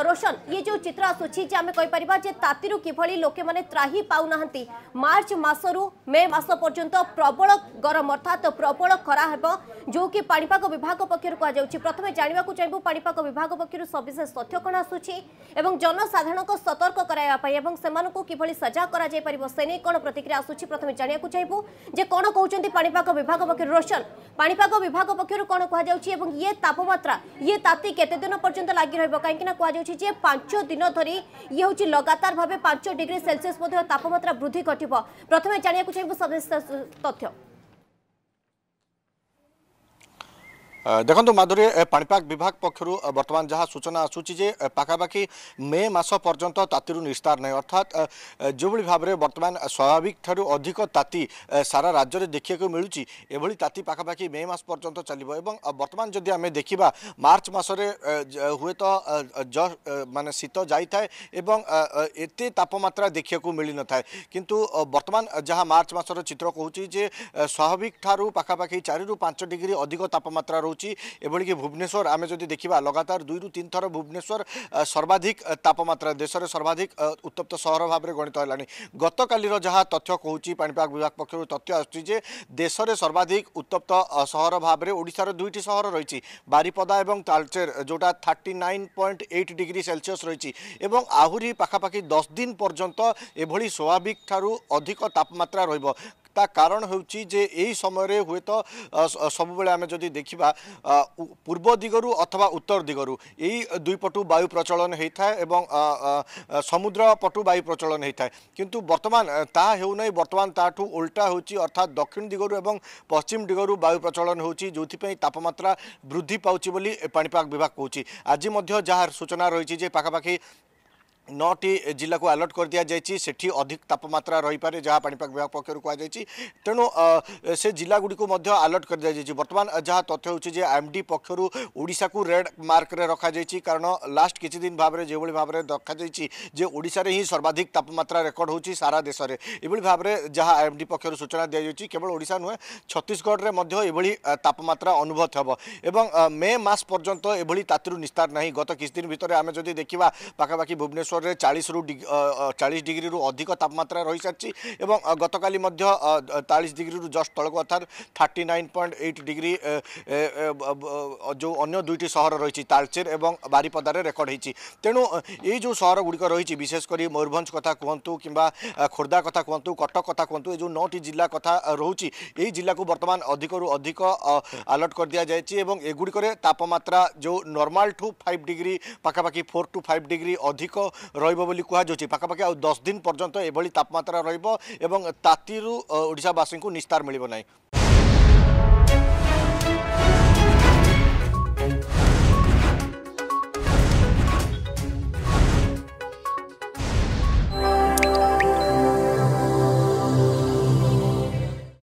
रोशन ये जो चित्र आसुची जे आम कहीपर तातीर किभली लोके माने त्राही पाऊना मार्च मसरू मे मस पर्यंत प्रबल गरम अर्थात तो प्रबल खरा हे जो कि पापाग विभाग पक्षर कहु प्रथम जानवाक चाहिए पापाग विभाग पक्षर सविशेष तथ्य कौन आसूची और जनसाधारण सतर्क कराइवाई किभली सजा कर सेने कौन प्रतिक्रिया आसूची प्रथम जानवाक चाहिए जे कौन कहते पापाग विभाग पक्षर रोशन पापाग विभाग पक्षर कौन कहु ये तापम्रा ये ताती केत दिन पर्यंत लगी रही कहीं ହେଉଛି ଯେ ପାଞ୍ଚ ଦିନ ଧରି ଇଏ ହେଉଛି ଲଗାତାର ଭାବେ ପାଞ୍ଚ ଡିଗ୍ରୀ ସେଲସିୟସ୍ ମଧ୍ୟ ତାପମାତ୍ରା ବୃଦ୍ଧି ଘଟିବ ପ୍ରଥମେ ଜାଣିବାକୁ ଚାହିଁବୁ ତଥ୍ୟ ଦେଖନ୍ତୁ ମାଧୁରୀ ପାଣିପାଗ ବିଭାଗ ପକ୍ଷରୁ ବର୍ତ୍ତମାନ ଯାହା ସୂଚନା ଆସୁଛି ଯେ ପାଖାପାଖି ମେ ମାସ ପର୍ଯ୍ୟନ୍ତ ତାତିରୁ ନିସ୍ତାର ନାହିଁ ଅର୍ଥାତ୍ ଯେଉଁଭଳି ଭାବରେ ବର୍ତ୍ତମାନ ସ୍ୱାଭାବିକ ଠାରୁ ଅଧିକ ତାତି ସାରା ରାଜ୍ୟରେ ଦେଖିବାକୁ ମିଳୁଛି ଏଭଳି ତାତି ପାଖାପାଖି ମେ ମାସ ପର୍ଯ୍ୟନ୍ତ ଚାଲିବ ଏବଂ ବର୍ତ୍ତମାନ ଯଦି ଆମେ ଦେଖିବା ମାର୍ଚ୍ଚ ମାସରେ ହୁଏତ ମାନେ ଶୀତ ଯାଇଥାଏ ଏବଂ ଏତେ ତାପମାତ୍ରା ଦେଖିବାକୁ ମିଳିନଥାଏ କିନ୍ତୁ ବର୍ତ୍ତମାନ ଯାହା ମାର୍ଚ୍ଚ ମାସର ଚିତ୍ର କହୁଛି ଯେ ସ୍ୱାଭାବିକ ଠାରୁ ପାଖାପାଖି ଚାରିରୁ ପାଞ୍ଚ ଡିଗ୍ରୀ ଅଧିକ ତାପମାତ୍ରା ରହୁଛି ରହୁଛି ଏଭଳିକି ଭୁବନେଶ୍ୱର ଆମେ ଯଦି ଦେଖିବା ଲଗାତାର ଦୁଇରୁ ତିନି ଥର ଭୁବନେଶ୍ୱର ସର୍ବାଧିକ ତାପମାତ୍ରା ଦେଶରେ ସର୍ବାଧିକ ଉତ୍ତପ୍ତ ସହର ଭାବରେ ଗଣିତ ହେଲାଣି ଗତକାଲିର ଯାହା ତଥ୍ୟ କହୁଛି ପାଣିପାଗ ବିଭାଗ ପକ୍ଷରୁ ତଥ୍ୟ ଆସୁଛି ଯେ ଦେଶରେ ସର୍ବାଧିକ ଉତ୍ତପ୍ତ ସହର ଭାବରେ ଓଡ଼ିଶାର ଦୁଇଟି ସହର ରହିଛି ବାରିପଦା ଏବଂ ତାଳଚେର ଯେଉଁଟା thirty nine point eight degree Celsius রয়েছে এবং আহরি পাখাপাখি দশ দিন পর্যন্ত এভাবে স্বাভাবিক ঠার অধিক তাপমাত্রা রহব ତା କାରଣ ହେଉଛି ଯେ ଏହି ସମୟରେ ହୁଏତ ସବୁବେଳେ ଆମେ ଯଦି ଦେଖିବା ପୂର୍ବ ଦିଗରୁ ଅଥବା ଉତ୍ତର ଦିଗରୁ ଏଇ ଦୁଇ ପଟୁ ବାୟୁ ପ୍ରଚଳନ ହୋଇଥାଏ ଏବଂ ସମୁଦ୍ର ପଟୁ ବାୟୁ ପ୍ରଚଳନ ହୋଇଥାଏ କିନ୍ତୁ ବର୍ତ୍ତମାନ ତାହା ହେଉନାହିଁ ବର୍ତ୍ତମାନ ତାଠୁ ଓଲଟା ହେଉଛି ଅର୍ଥାତ୍ ଦକ୍ଷିଣ ଦିଗରୁ ଏବଂ ପଶ୍ଚିମ ଦିଗରୁ ବାୟୁ ପ୍ରଚଳନ ହେଉଛି ଯେଉଁଥିପାଇଁ ତାପମାତ୍ରା ବୃଦ୍ଧି ପାଉଛି ବୋଲି ପାଣିପାଗ ବିଭାଗ କହୁଛି ଆଜି ମଧ୍ୟ ଯାହାର ସୂଚନା ରହିଛି ଯେ ପାଖାପାଖି নটি জেলাকে আলর্ট করে দিয়া যাই সেটি অধিক তাপমাত্রা রইপরে যা পাপাগ বিভাগ পক্ষ কুযাই তেমন সে জেলাগুড়ি আলর্ট করে দিয়া যাই বর্তমান যা তথ্য হচ্ছে যে আইএমডি পক্ষ ওড়শাকু রেড রখা যাই কারণ লাস্ট কিছু দিন ভাবে যেভাবে ভাবে রখাযাই যে ওড়শার হি সর্বাধিক তাপমাত্রা রেকর্ড হচ্ছে সারা দেশের এইভাবে ভাবে যা আইএমডি পক্ষ সূচনা দিয়া যাই কেবল ওড়শা নুহে ছত্তিশগড়ে এইভাবে তাপমাত্রা অনুভূত হব এবং মে মাস পর্যন্ত এভাবে তাতি নিস্তার না গত কিছুদিন ভিতরে আমি যদি দেখা পাখাপাখি ভুবনেশ্বর ভুবনেশ্বরের চাশরু চাশ ডিগ্রি অধিক তাপমাত্রা রয়েসারি এবং গতকাল চাশ ডিগ্রি জস্ট তলক অর্থাৎ thirty nine point eight degree যে অন্য দুইটি সহর রয়েছে তালচের এবং বারিপদার রেকর্ড হয়েছে তেমন এই যে সহরগুড়ি রয়েছে বিশেষ করে ময়ূরভঞ্জ কথা কুহতু কিংবা খোর্ধা কথা কুহতু কটক কথা কুহতু এই যে নটি জেলা কথা রয়েছে এই জেলা বর্তমান অধিকরু অধিক আলর্ট করে দিয়া যাই এবং এগুড়ি তাপমাত্রা যে নর্মাল টু ফাইভ ডিগ্রি পাখাপাখি ফোর টু ফাইভ ডিগ্রি অধিক ରହିବ ବୋଲି କୁହାଯାଉଛି ପାଖାପାଖି ଆଉ ଦଶ ଦିନ ପର୍ଯ୍ୟନ୍ତ ଏଭଳି ତାପମାତ୍ରା ରହିବ ଏବଂ ତାତିରୁ ଓଡ଼ିଶାବାସୀଙ୍କୁ ନିସ୍ତାର ମିଳିବ ନାହିଁ